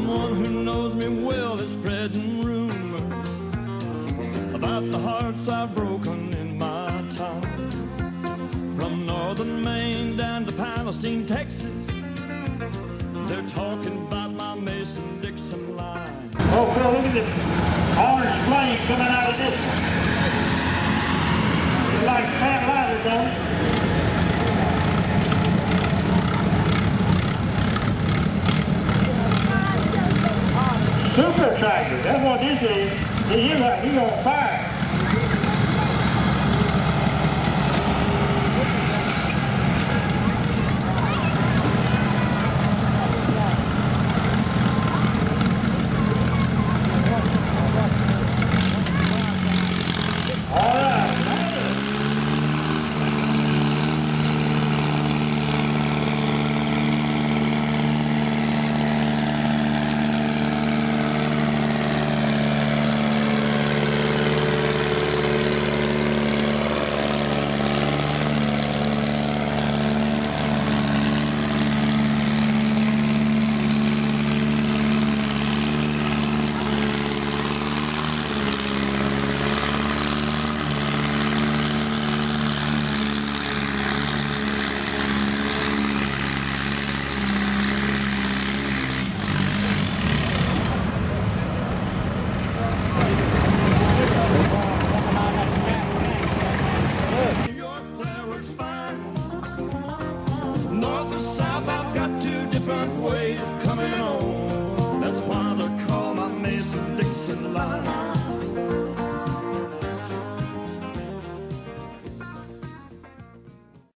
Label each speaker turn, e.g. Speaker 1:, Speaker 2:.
Speaker 1: Everyone who knows me well is spreading rumors about the hearts I've broken in my time. From northern Maine down to Palestine, Texas, they're talking about my Mason-Dixon line. Oh,
Speaker 2: Phil, look at this orange flame coming out of this. It's like fat don't Super tractor, that's what this is. He's, he's on fire.
Speaker 1: different ways of coming home. That's why they call my Mason-Dixon line.